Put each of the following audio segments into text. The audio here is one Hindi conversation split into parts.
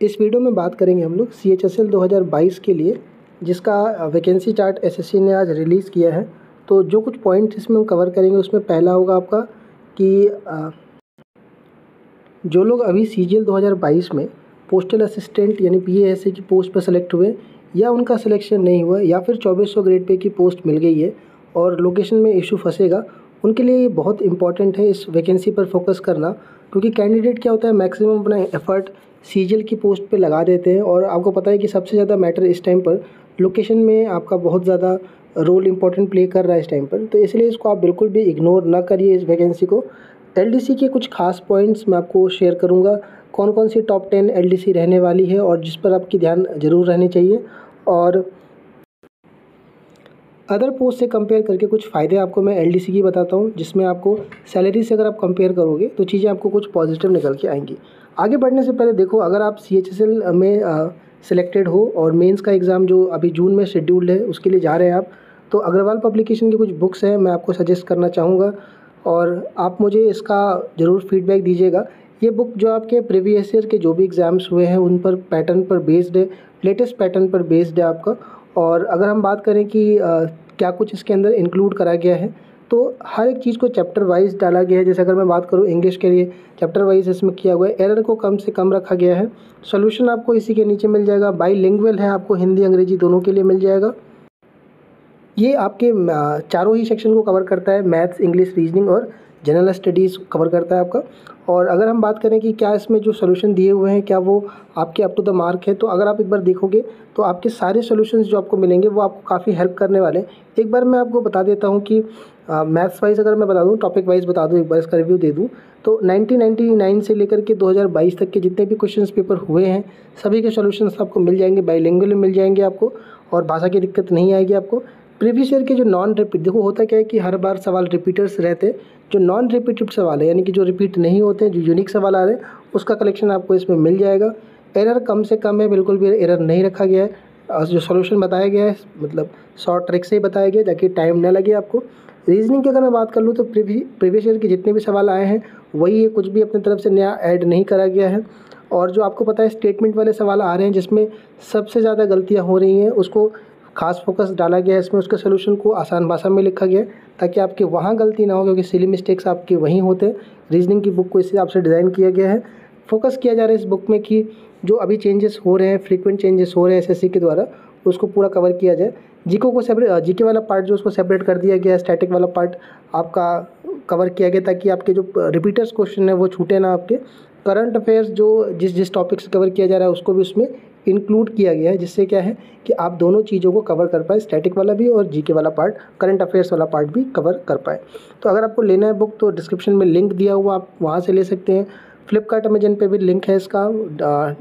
इस वीडियो में बात करेंगे हम लोग सी एच एस एल दो हज़ार बाईस के लिए, जिसका vacancy chart S S C ने आज रिलीज़ किया है। तो जो कुछ पॉइंट्स इसमें हम कवर करेंगे, उसमें पहला होगा आपका कि जो लोग अभी सी जी एल दो हज़ार बाईस में पोस्टल असिस्टेंट यानी पी ए एस की पोस्ट पर सेलेक्ट हुए, या उनका सिलेक्शन नहीं हुआ, या फिर चौबीस सौ ग्रेड पे की पोस्ट मिल गई है और लोकेशन में इशू फंसेगा, उनके लिए ये बहुत इंपॉर्टेंट है इस वैकेंसी पर फोकस करना, क्योंकि कैंडिडेट क्या होता है मैक्सिमम अपना एफर्ट सीजल की पोस्ट पे लगा देते हैं और आपको पता है कि सबसे ज़्यादा मैटर इस टाइम पर लोकेशन में आपका बहुत ज़्यादा रोल इंपॉर्टेंट प्ले कर रहा है इस टाइम पर। तो इसलिए इसको आप बिल्कुल भी इग्नोर ना करिए इस वैकेंसी को। एलडीसी के कुछ खास पॉइंट्स मैं आपको शेयर करूँगा। कौन कौन सी टॉप टेन एल रहने वाली है और जिस पर आपकी ध्यान ज़रूर रहनी चाहिए। और अदर पोस्ट से कंपेयर करके कुछ फ़ायदे आपको मैं एलडीसी की बताता हूँ, जिसमें आपको सैलरी से अगर आप कंपेयर करोगे तो चीज़ें आपको कुछ पॉजिटिव निकल के आएँगी। आगे बढ़ने से पहले देखो, अगर आप सीएचएसएल में सिलेक्टेड हो और मेंस का एग्ज़ाम जो अभी जून में शेड्यूल्ड है, उसके लिए जा रहे हैं आप तो अग्रवाल पब्लिकेशन की कुछ बुक्स हैं, मैं आपको सजेस्ट करना चाहूँगा। और आप मुझे इसका ज़रूर फीडबैक दीजिएगा। ये बुक जो आपके प्रीवियस ईयर के जो भी एग्ज़ाम्स हुए हैं, उन पर पैटर्न पर बेस्ड है लेटेस्ट पैटर्न पर बेस्ड है आपका। और अगर हम बात करें कि क्या कुछ इसके अंदर इंक्लूड करा गया है तो हर एक चीज़ को चैप्टर वाइज डाला गया है। जैसे अगर मैं बात करूँ इंग्लिश के लिए चैप्टर वाइज इसमें किया हुआ है। एरर को कम से कम रखा गया है। सोल्यूशन आपको इसी के नीचे मिल जाएगा। बाई लिंगुअल है, आपको हिंदी, अंग्रेज़ी दोनों के लिए मिल जाएगा। ये आपके चारों ही सेक्शन को कवर करता है। मैथ्स इंग्लिश रीजनिंग और जनरल स्टडीज़ कवर करता है आपका। और अगर हम बात करें कि क्या इसमें जो सोल्यूशन दिए हुए हैं, क्या वो आपके अप टू द मार्क है तो अगर आप एक बार देखोगे तो आपके सारे सोल्यूशंस जो आपको मिलेंगे, वो आपको काफ़ी हेल्प करने वाले हैं। एक बार मैं आपको बता देता हूँ कि मैथ्स वाइज अगर मैं बता दूँ टॉपिक वाइज बता दूँ, एक बार इसका रिव्यू दे दूँ तो 1999 से लेकर के 2022 तक के जितने भी क्वेश्चन पेपर हुए हैं, सभी के सोल्यूशंस आपको मिल जाएँगे बाईलिंगुअल में मिल जाएँगे आपको, और भाषा की दिक्कत नहीं आएगी आपको। प्रीवियस ईयर के जो नॉन रिपीट देखो होता क्या है कि हर बार सवाल रिपीटर्स रहते जो नॉन रिपीटेड सवाल है, यानी कि जो रिपीट नहीं होते जो यूनिक सवाल आ रहे हैं, उसका कलेक्शन आपको इसमें मिल जाएगा। एरर कम से कम है, बिल्कुल भी एरर नहीं रखा गया है। जो सोल्यूशन बताया गया है मतलब शॉर्ट ट्रिक से ही बताया गया ताकि टाइम ना लगे आपको। रीजनिंग की अगर मैं बात कर लूँ तो प्रीवियस ईयर के जितने भी सवाल आए हैं, वही है कुछ भी अपनी तरफ़ से नया ऐड नहीं करा गया है। और जो आपको पता है स्टेटमेंट वाले सवाल आ रहे हैं, जिसमें सबसे ज़्यादा गलतियाँ हो रही हैं, उसको खास फोकस डाला गया है इसमें, उसके सोल्यूशन को आसान भाषा में लिखा गया ताकि आपके वहाँ गलती ना हो, क्योंकि सिली मिस्टेक्स आपके वहीं होते रीजनिंग की बुक को इस हिसाब से डिज़ाइन किया गया है। फोकस किया जा रहा है इस बुक में कि जो अभी चेंजेस हो रहे हैं फ्रीक्वेंट चेंजेस हो रहे हैं एसएससी के द्वारा, उसको पूरा कवर किया जाए। जीको को सेपरेट जीके वाला पार्ट जो उसको सेपरेट कर दिया गया है स्टैटिक वाला पार्ट आपका कवर किया गया, ताकि आपके जो रिपीटर्स क्वेश्चन है वो छूटे ना आपके। करंट अफेयर्स जो जिस जिस टॉपिक से कवर किया जा रहा है, उसको भी उसमें इंक्लूड किया गया है, जिससे क्या है कि आप दोनों चीज़ों को कवर कर पाए स्टैटिक वाला भी और जीके वाला पार्ट करंट अफेयर्स वाला पार्ट भी कवर कर पाए। तो अगर आपको लेना है बुक तो डिस्क्रिप्शन में लिंक दिया हुआ आप वहाँ से ले सकते हैं। फ्लिपकार्ट अमेजन पे भी लिंक है इसका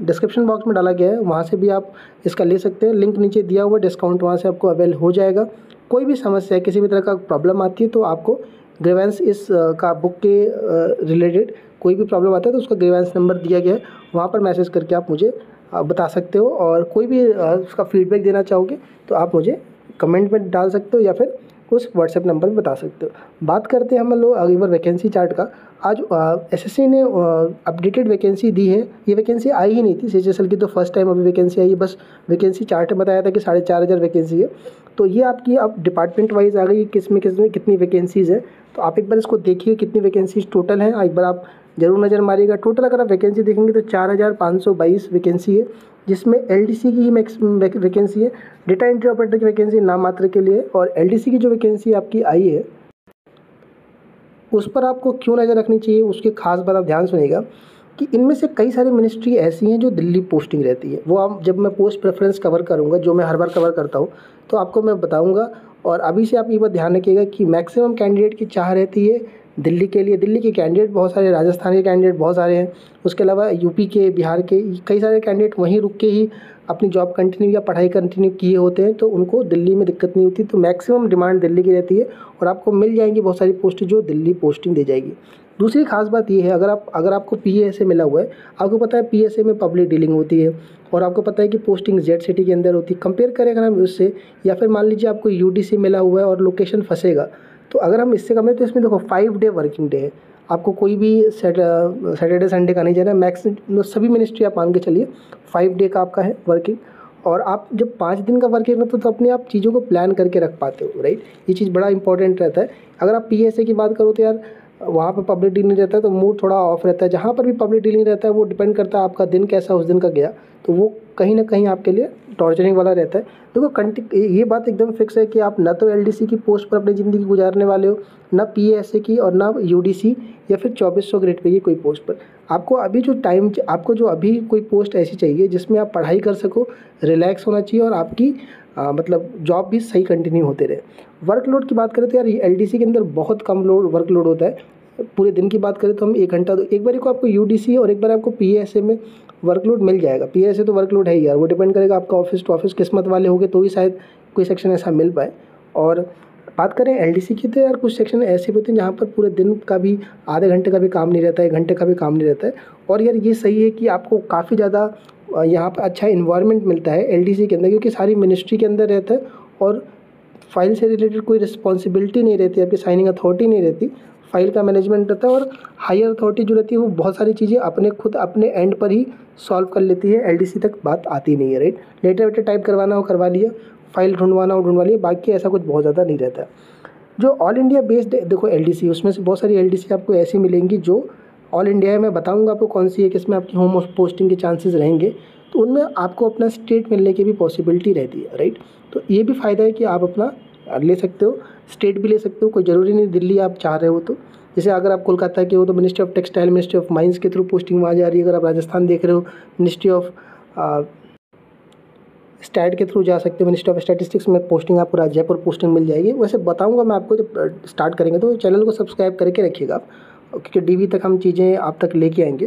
डिस्क्रिप्शन बॉक्स में डाला गया है, वहाँ से भी आप इसका ले सकते हैं। लिंक नीचे दिया हुआ डिस्काउंट वहाँ से आपको अवेल हो जाएगा। कोई भी समस्या, किसी भी तरह का प्रॉब्लम आती है तो आपको ग्रेवेंस इस का बुक के रिलेटेड कोई भी प्रॉब्लम आता है तो उसका ग्रेवेंस नंबर दिया गया है। वहाँ पर मैसेज करके आप मुझे बता सकते हो और कोई भी उसका फीडबैक देना चाहोगे तो आप मुझे कमेंट में डाल सकते हो या फिर उस व्हाट्सएप नंबर पर बता सकते हो। बात करते हैं हम लोग एक बार वैकेंसी चार्ट का। आज एसएससी ने अपडेटेड वैकेंसी दी है। ये वैकेंसी आई ही नहीं थी। सी की तो फ़र्स्ट टाइम अभी वैकेंसी आई है। बस वैकेंसी चार्ट में बताया था कि साढ़े चार हज़ार वैकेंसी है। तो ये आपकी अब डिपार्टमेंट वाइज आ गई किसमें किसमें कितनी वैकेंसीज़ है। तो आप एक बार इसको देखिए कितनी वैकेंसीज टोटल हैं। एक बार आप ज़रूर नज़र मारिएगा। टोटल अगर आप वैकेंसी देखेंगे तो चार हज़ार पाँच सौ बाईस वैकेंसी है, जिसमें एलडीसी की ही वैकेंसी है। डेटा एंट्री ऑपरेटर की वैकेंसी नाम मात्र के लिए और एलडीसी की जो वैकेंसी आपकी आई है, उस पर आपको क्यों नज़र रखनी चाहिए, उसकी खास बात आप ध्यान सुनिएगा कि इनमें से कई सारी मिनिस्ट्री ऐसी हैं जो दिल्ली पोस्टिंग रहती है। वो आप जब मैं पोस्ट प्रेफरेंस कवर करूँगा, जो मैं हर बार कवर करता हूँ तो आपको मैं बताऊँगा और अभी से आप ये बात ध्यान रखिएगा कि मैक्सिमम कैंडिडेट की चाह रहती है दिल्ली के लिए, दिल्ली के कैंडिडेट बहुत सारे, राजस्थान के कैंडिडेट बहुत सारे हैं। उसके अलावा यूपी के, बिहार के, कई सारे कैंडिडेट वहीं रुक के ही अपनी जॉब कंटिन्यू या पढ़ाई कंटिन्यू किए होते हैं तो उनको दिल्ली में दिक्कत नहीं होती। तो मैक्सिमम डिमांड दिल्ली की रहती है और आपको मिल जाएँगी बहुत सारी पोस्ट जो दिल्ली पोस्टिंग दे जाएगी। दूसरी खास बात ये है, अगर आप, अगर आपको पी ए मिला हुआ है, आपको पता है पी एस ए में पब्लिक डीलिंग होती है और आपको पता है कि पोस्टिंग जेड सिटी के अंदर होती है। कंपेयर करें अगर हम उससे, या फिर मान लीजिए आपको यू मिला हुआ है और लोकेशन फंसेगा तो अगर हम इससे कम तो इसमें देखो फाइव डे वर्किंग डे है। आपको कोई भी सैटरडे संडे का नहीं जाना मैक्स सभी मिनिस्ट्री आप मान के चलिए फाइव डे का आपका है वर्किंग और आप जब पाँच दिन का वर्किंग रहता है तो अपने आप चीज़ों को प्लान करके रख पाते हो राइट ये चीज़ बड़ा इंपॉर्टेंट रहता है। अगर आप पीएसए की बात करो तो यार वहाँ पर पब्लिक डीलिंग रहता है तो मूड थोड़ा ऑफ़ रहता है। जहाँ पर भी पब्लिक डीलिंग रहता है, वो डिपेंड करता है आपका दिन कैसा उस दिन का गया। तो वो कहीं ना कहीं आपके लिए टॉर्चरिंग वाला रहता है। देखो कंटि ये बात एकदम फिक्स है कि आप ना तो एलडीसी की पोस्ट पर अपनी ज़िंदगी गुजारने वाले हो, ना पी की और ना यूडीसी या फिर चौबीस सौ ग्रेड पे की कोई पोस्ट पर। आपको अभी जो टाइम आपको जो अभी कोई पोस्ट ऐसी चाहिए जिसमें आप पढ़ाई कर सको रिलैक्स होना चाहिए और आपकी आ, मतलब जॉब भी सही कंटिन्यू होते रहे। वर्कलोड की बात करें तो यार एल के अंदर बहुत कम लोड वर्कलोड होता है। पूरे दिन की बात करें तो हम एक घंटा तो एक बार को आपको यूडीसी और एक बार आपको पी में वर्कलोड मिल जाएगा। पी तो वर्कलोड है ही यार वो डिपेंड करेगा आपका ऑफ़िस टू ऑफ़िस किस्मत वाले होंगे तो ही शायद कोई सेक्शन ऐसा मिल पाए। और बात करें एलडीसी की तो यार कुछ सेक्शन ऐसे भी होते हैं जहाँ पर पूरे दिन का भी आधे घंटे का भी काम नहीं रहता है एक घंटे का भी काम नहीं रहता है। और यार ये सही है कि आपको काफ़ी ज़्यादा यहाँ पर अच्छा इन्वायरमेंट मिलता है एलडीसी के अंदर, क्योंकि सारी मिनिस्ट्री के अंदर रहता है और फ़ाइल से रिलेटेड कोई रिस्पॉन्सिबिलिटी नहीं रहती, आपकी साइनिंग अथॉरिटी नहीं रहती फ़ाइल का मैनेजमेंट रहता है और हायर अथॉरिटी जो रहती है, वो बहुत सारी चीज़ें अपने खुद अपने एंड पर ही सॉल्व कर लेती है। एलडीसी तक बात आती नहीं है राइट लेटर वेटर टाइप करवाना हो, करवा लिया फ़ाइल ढूंढवाना हो, ढूंढवा लिया, बाकी ऐसा कुछ बहुत ज़्यादा नहीं रहता। जो ऑल इंडिया बेस्ड देखो एलडीसी उसमें से बहुत सारी एलडीसी आपको ऐसी मिलेंगी जो ऑल इंडिया में बताऊँगा आपको कौन सी है किसमें आपकी होम पोस्टिंग के चांसेस रहेंगे। तो उनमें आपको अपना स्टेट मिलने की भी पॉसिबिलिटी रहती है राइट तो ये भी फ़ायदा है कि आप अपना ले सकते हो स्टेट भी ले सकते हो, कोई ज़रूरी नहीं दिल्ली आप चाह रहे हो तो। जैसे अगर आप कोलकाता के हो तो ministry of textile ministry of mines के थ्रू पोस्टिंग वहाँ जा रही है, अगर आप राजस्थान देख रहे हो मिनिस्ट्री ऑफ़ स्टैट के थ्रू जा सकते हो मिनिस्ट्री ऑफ़ स्टैटिस्टिक्स में पोस्टिंग आपको जयपुर पोस्टिंग मिल जाएगी। वैसे बताऊँगा मैं आपको जब स्टार्ट करेंगे तो चैनल को सब्सक्राइब करके रखिएगा आप। क्योंकि डीवी तक हम चीज़ें आप तक लेके आएँगे।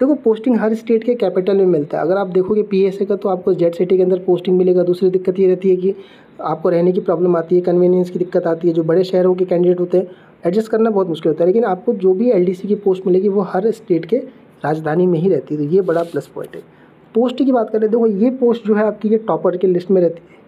देखो पोस्टिंग हर स्टेट के कैपिटल में मिलता है। अगर आप देखोगे पीएसए का तो आपको जेड सिटी के अंदर पोस्टिंग मिलेगा। दूसरी दिक्कत ये रहती है कि आपको रहने की प्रॉब्लम आती है कन्वीनियंस की दिक्कत आती है। जो बड़े शहरों के कैंडिडेट होते हैं एडजस्ट करना बहुत मुश्किल होता है। लेकिन आपको जो भी एलडीसी की पोस्ट मिलेगी, वो हर स्टेट के राजधानी में ही रहती है। तो ये बड़ा प्लस पॉइंट है। पोस्ट की बात करें, देखो, ये पोस्ट जो है आपकी ये टॉपर के लिस्ट में रहती है।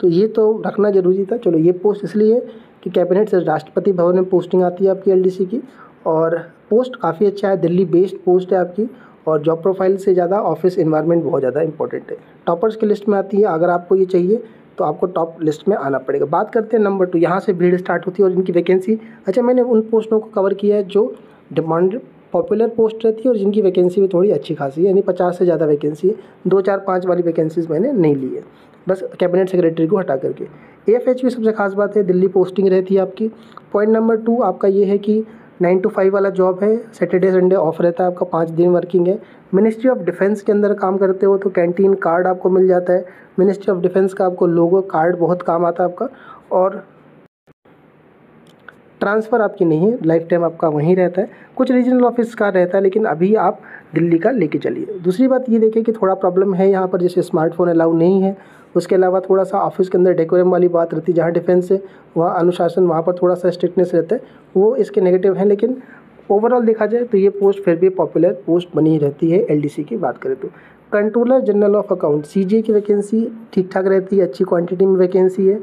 तो ये तो रखना ज़रूरी था। चलो, ये पोस्ट इसलिए कि कैबिनेट से राष्ट्रपति भवन में पोस्टिंग आती है आपकी एलडीसी की और पोस्ट काफ़ी अच्छा है, दिल्ली बेस्ड पोस्ट है आपकी और जॉब प्रोफ़ाइल से ज़्यादा ऑफ़िस इन्वायरमेंट बहुत ज़्यादा इंपॉर्टेंट है। टॉपर्स की लिस्ट में आती है, अगर आपको ये चाहिए तो आपको टॉप लिस्ट में आना पड़ेगा। बात करते हैं नंबर टू यहाँ से भीड़ स्टार्ट होती है और इनकी वैकेंसी अच्छा मैंने उन पोस्टों को कवर किया है जो डिमांड पॉपुलर पोस्ट रहती है और जिनकी वैकेंसी भी थोड़ी अच्छी खासी है, यानी पचास से ज़्यादा वैकेंसी है दो, चार, पाँच वाली वैकेंसीज मैंने नहीं ली है। बस कैबिनेट सेक्रेटरी को हटा करके। एफ़ एच सबसे खास बात है, दिल्ली पोस्टिंग रहती है आपकी। पॉइंट नंबर टू आपका ये है कि नाइन टू फाइव वाला जॉब है सैटरडे संडे ऑफ़ रहता है आपका, पाँच दिन वर्किंग है। मिनिस्ट्री ऑफ़ डिफेंस के अंदर काम करते हो तो कैंटीन कार्ड आपको मिल जाता है। मिनिस्ट्री ऑफ़ डिफेंस का आपको लोगो कार्ड बहुत काम आता है आपका। और ट्रांसफ़र आपकी नहीं है, लाइफ टाइम आपका वहीं रहता है। कुछ रीजनल ऑफ़िस का रहता है, लेकिन अभी आप दिल्ली का लेके चलिए। दूसरी बात ये देखिए कि थोड़ा प्रॉब्लम है यहाँ पर, जैसे स्मार्टफ़ोन अलाउ नहीं है, उसके अलावा थोड़ा सा ऑफ़िस के अंदर डेकोरम वाली बात रहती है, जहाँ डिफेंस है, वहाँ अनुशासन, वहाँ पर थोड़ा सा स्ट्रिक्टनेस रहता है, वो इसके नेगेटिव हैं, लेकिन ओवरऑल देखा जाए तो ये पोस्ट फिर भी पॉपुलर पोस्ट बनी रहती है एलडीसी की बात करें तो। Controller general of account C की वैकेंसी ठीक ठाक रहती है, अच्छी क्वांटिटी में वैकेंसी है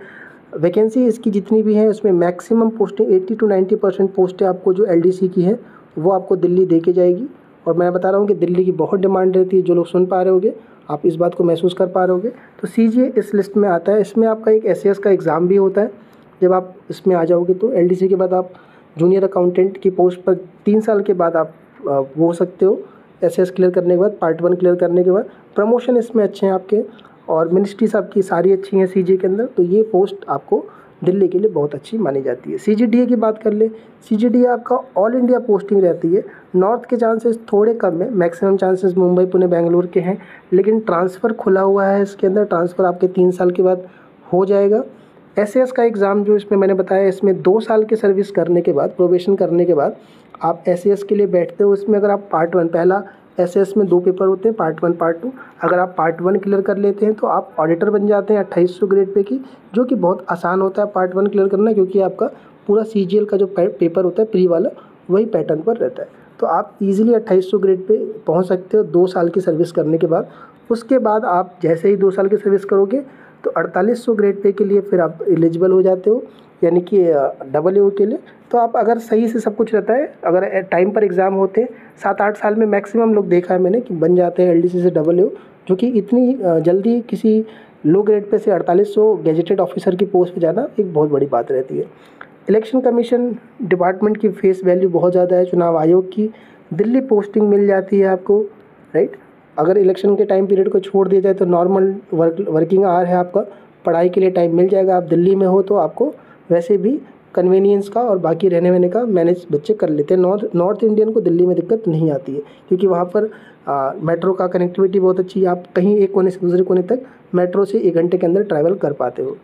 वैकेंसी इसकी जितनी भी है, उसमें मैक्सिमम पोस्टें 80 टू 90 परसेंट पोस्टें आपको जो एलडीसी की है, वो आपको दिल्ली दे के जाएगी। और मैं बता रहा हूँ कि दिल्ली की बहुत डिमांड रहती है, जो लोग सुन पा रहे होंगे, आप इस बात को महसूस कर पा रहे होगे। तो सी इस लिस्ट में आता है। इसमें आपका एक एस का एग्ज़ाम भी होता है। जब आप इसमें आ जाओगे तो एलडीसी के बाद आप जूनियर अकाउंटेंट की पोस्ट पर तीन साल के बाद आप वो हो सकते हो। एस एस क्लियर करने के बाद पार्ट वन क्लियर करने के बाद। प्रमोशन इसमें अच्छे हैं आपके। और मिनिस्ट्रीज आपकी सारी अच्छी हैं सी के अंदर तो ये पोस्ट आपको दिल्ली के लिए बहुत अच्छी मानी जाती है। सीजीडीए की बात कर ले सी आपका ऑल इंडिया पोस्टिंग रहती है। नॉर्थ के चांसेस थोड़े कम है मैक्सिमम चांसेस मुंबई, पुणे, बेंगलुरु के हैं, लेकिन ट्रांसफ़र खुला हुआ है इसके अंदर। ट्रांसफ़र आपके तीन साल के बाद हो जाएगा। एस का एग्ज़ाम जो इसमें मैंने बताया, इसमें दो साल की सर्विस करने के बाद प्रोबेशन करने के बाद, आप एस के लिए बैठते हो, इसमें अगर आप पार्ट वन पहला एस में दो पेपर होते हैं पार्ट वन पार्ट टू अगर आप पार्ट वन क्लियर कर लेते हैं तो आप ऑडिटर बन जाते हैं अट्ठाईस सौ ग्रेड पे की, जो कि बहुत आसान होता है पार्ट वन क्लियर करना, क्योंकि आपका पूरा सीजीएल का जो पेपर होता है प्री वाला, वही पैटर्न पर रहता है। तो आप इजीली अट्ठाईस सौ ग्रेड पे पहुँच सकते हो दो साल की सर्विस करने के बाद। उसके बाद आप जैसे ही दो साल की सर्विस करोगे तो अड़तालीस सौ ग्रेड पे के लिए फिर आप एलिजिबल हो जाते हो, यानी कि डबल यू के लिए। तो आप अगर सही से सब कुछ रहता है, अगर टाइम पर एग्ज़ाम होते, सात आठ साल में मैक्सिमम लोग देखा है मैंने कि बन जाते हैं एलडीसी से डबल यू जो कि इतनी जल्दी किसी लो ग्रेड पे से अड़तालीस सौ गैजेटेड ऑफिसर की पोस्ट पे जाना एक बहुत बड़ी बात रहती है। इलेक्शन कमीशन डिपार्टमेंट की फेस वैल्यू बहुत ज़्यादा है, चुनाव आयोग की। दिल्ली पोस्टिंग मिल जाती है आपको राइट अगर इलेक्शन के टाइम पीरियड को छोड़ दिया जाए तो नॉर्मल वर्क वर्किंग आवर है आपका पढ़ाई के लिए टाइम मिल जाएगा। आप दिल्ली में हो तो आपको वैसे भी कन्वीनियंस का और बाकी रहने वहने का मैनेज बच्चे कर लेते हैं। नॉर्थ नॉर्थ इंडियन को दिल्ली में दिक्कत नहीं आती है क्योंकि वहाँ पर आ, मेट्रो का कनेक्टिविटी बहुत अच्छी है। आप कहीं एक कोने से दूसरे कोने तक मेट्रो से एक घंटे के अंदर ट्रैवल कर पाते हो।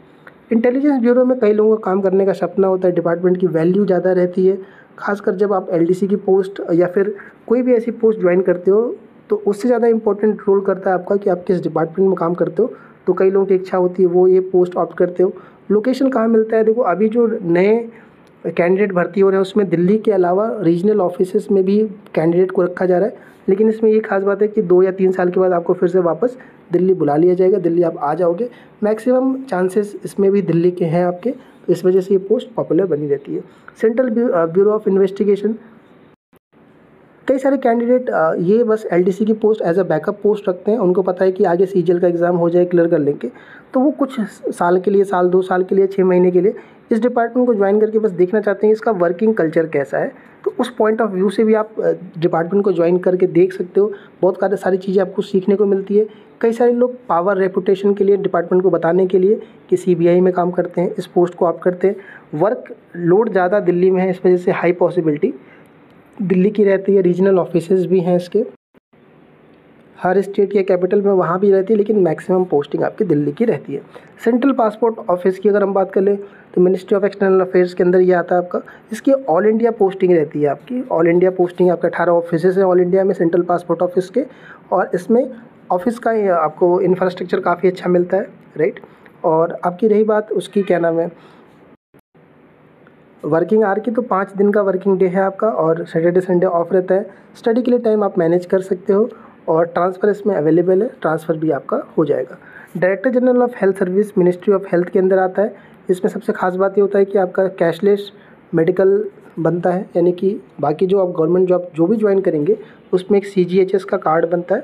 इंटेलिजेंस ब्यूरो में कई लोगों का काम करने का सपना होता है। डिपार्टमेंट की वैल्यू ज़्यादा रहती है। खासकर जब आप एलडीसी की पोस्ट या फिर कोई भी ऐसी पोस्ट ज्वाइन करते हो तो उससे ज़्यादा इंपॉर्टेंट रोल करता है आपका कि आप किस डिपार्टमेंट में काम करते हो। तो कई लोगों की इच्छा होती है, वो ये पोस्ट ऑप्ट करते हो। लोकेशन कहाँ मिलता है? देखो, अभी जो नए कैंडिडेट भर्ती हो रहे हैं, उसमें दिल्ली के अलावा रीजनल ऑफ़िस में भी कैंडिडेट को रखा जा रहा है। लेकिन इसमें ये खास बात है कि दो या तीन साल के बाद आपको फिर से वापस दिल्ली बुला लिया जाएगा। दिल्ली आप आ जाओगे। मैक्सिमम चांसेस इसमें भी दिल्ली के हैं आपके। तो इस वजह से ये पोस्ट पॉपुलर बनी रहती है। सेंट्रल ब्यूरो ऑफ़ इन्वेस्टिगेशन कई सारे कैंडिडेट ये बस एलडीसी की post as a backup post रखते हैं। उनको पता है कि आगे सीजीएल का एग्ज़ाम हो जाए क्लियर कर लेंगे। तो वो कुछ साल के लिए, साल, दो साल के लिए छः महीने के लिए इस डिपार्टमेंट को ज्वाइन करके बस देखना चाहते हैं, इसका वर्किंग कल्चर कैसा है। तो उस पॉइंट ऑफ़ व्यू से भी आप डिपार्टमेंट को ज्वाइन करके देख सकते हो। बहुत सारी चीज़ें आपको सीखने को मिलती है। कई सारे लोग पावर रेपुटेशन के लिए डिपार्टमेंट को बताने के लिए कि सीबीआई में काम करते हैं, इस पोस्ट को आप करते हैं। वर्क लोड ज़्यादा दिल्ली में है, इस वजह से हाई पॉसिबिलिटी दिल्ली की रहती है रीजनल ऑफ़िस भी हैं इसके। हर स्टेट के कैपिटल में वहाँ भी रहती है, लेकिन मैक्सिमम पोस्टिंग आपकी दिल्ली की रहती है। सेंट्रल पासपोर्ट ऑफ़िस की अगर हम बात कर लें तो मिनिस्ट्री ऑफ़ एक्सटर्नल अफेयर्स के अंदर ये आता है आपका। इसकी ऑल इंडिया पोस्टिंग रहती है आपकी। ऑल इंडिया पोस्टिंग आपके अठारह ऑफ़िस है ऑल इंडिया में सेंट्रल पासपोर्ट ऑफ़िस के। और इसमें ऑफ़िस का आपको इंफ्रास्ट्रक्चर काफ़ी अच्छा मिलता है राइट और आपकी रही बात, उसकी क्या नाम है? वर्किंग आर की तो पाँच दिन का वर्किंग डे है आपका और सैटरडे संडे ऑफ़ रहता है। स्टडी के लिए टाइम आप मैनेज कर सकते हो और ट्रांसफ़र इसमें अवेलेबल है ट्रांसफ़र भी आपका हो जाएगा। Director general of health service ministry of health के अंदर आता है। इसमें सबसे खास बात ये होता है कि आपका कैशलेस मेडिकल बनता है, यानी कि बाकी जो आप गवर्नमेंट जॉब जो भी ज्वाइन करेंगे, उसमें एक CGHS का कार्ड बनता है।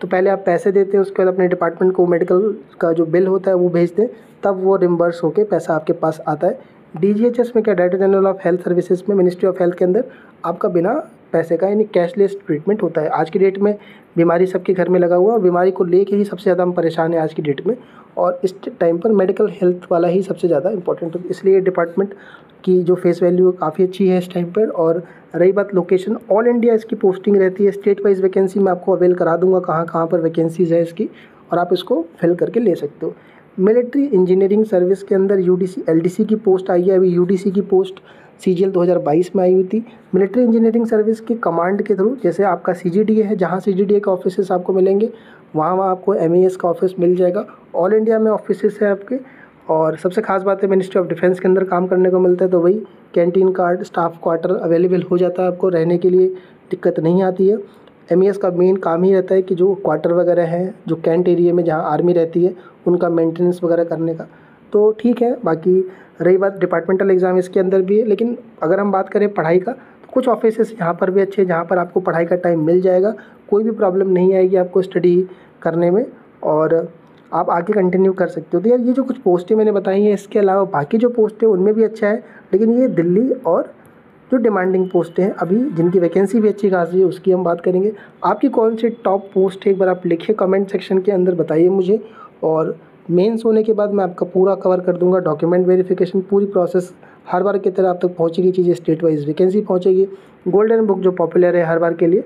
तो पहले आप पैसे देते हैं, उसके बाद अपने डिपार्टमेंट को मेडिकल का जो बिल होता है, वो भेज दें, तब वो रिम्बर्स होकर पैसा आपके पास आता है। DGHS में क्या director general of health services में मिनिस्ट्री ऑफ़ हेल्थ के अंदर आपका बिना पैसे का, यानी कैशलेस ट्रीटमेंट होता है। आज की डेट में बीमारी सबके घर में लगा हुआ और बीमारी को लेके ही सबसे ज़्यादा हम परेशान हैं आज की डेट में। और इस टाइम पर मेडिकल हेल्थ वाला ही सबसे ज़्यादा इंपॉर्टेंट है। इसलिए डिपार्टमेंट की जो फेस वैल्यू काफ़ी अच्छी है इस टाइम पर। और रही बात लोकेशन ऑल इंडिया इसकी पोस्टिंग रहती है। स्टेट वाइज वैकेंसी मैं आपको अवेल करा दूँगा कहाँ कहाँ पर वैकेंसीज़ है इसकी और आप इसको फिल करके ले सकते हो। मिलिट्री इंजीनियरिंग सर्विस के अंदर यू डी की पोस्ट आई है। अभी यूडीसी की पोस्ट सी जी में आई हुई थी। मिलिट्री इंजीनियरिंग सर्विस की कमांड के थ्रू जैसे आपका सी जी डी है, जहाँ सी जी डी के ऑफ़िस आपको मिलेंगे, वहाँ वहाँ आपको एम का ऑफ़िस मिल जाएगा। ऑल इंडिया में ऑफ़िस है आपके। और सबसे खास बात है मिनिस्ट्री ऑफ़ डिफेंस के अंदर काम करने को मिलता है तो वही canteen card staff quarter available हो जाता है आपको, रहने के लिए दिक्कत नहीं आती है। एम e का मेन काम ही रहता है कि जो क्वार्टर वगैरह हैं, जो कैंट एरिया में जहाँ आर्मी रहती है, उनका मेंटेनेंस वगैरह करने का। तो ठीक है, बाकी रही बात डिपार्टमेंटल एग्ज़ाम इसके अंदर भी है, लेकिन अगर हम बात करें पढ़ाई का तो कुछ ऑफ़िस यहाँ पर भी अच्छे हैं, जहाँ पर आपको पढ़ाई का टाइम मिल जाएगा, कोई भी प्रॉब्लम नहीं आएगी आपको स्टडी करने में, और आप आगे कंटिन्यू कर सकते हो। तो यार ये जो कुछ पोस्टें मैंने बताई हैं, इसके अलावा बाकी जो पोस्ट उनमें भी अच्छा है, लेकिन ये दिल्ली और जो डिमांडिंग पोस्ट है, अभी जिनकी वैकेंसी भी अच्छी खासी है, उसकी हम बात करेंगे। आपकी कौन सी टॉप पोस्ट है? एक बार आप लिखिए कमेंट सेक्शन के अंदर, बताइए मुझे। और मेंस होने के बाद मैं आपका पूरा कवर कर दूँगा डॉक्यूमेंट वेरिफिकेशन पूरी प्रोसेस हर बार की तरह आप तक पहुँचेगी, चीज़ें स्टेट वाइज वैकेंसी पहुँचेगी। गोल्डन बुक जो पॉपुलर है हर बार के लिए